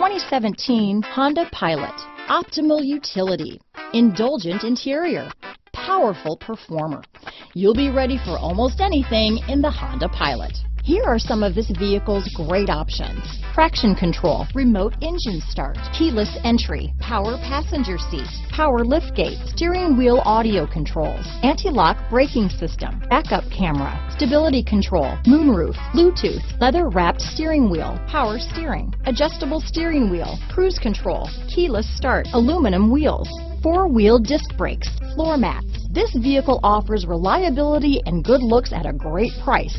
2017 Honda Pilot. Optimal utility, indulgent interior, powerful performer. You'll be ready for almost anything in the Honda Pilot. Here are some of this vehicle's great options. Traction control, remote engine start, keyless entry, power passenger seat, power liftgate, steering wheel audio controls, anti-lock braking system, backup camera, stability control, moonroof, Bluetooth, leather wrapped steering wheel, power steering, adjustable steering wheel, cruise control, keyless start, aluminum wheels, four-wheel disc brakes, floor mats. This vehicle offers reliability and good looks at a great price.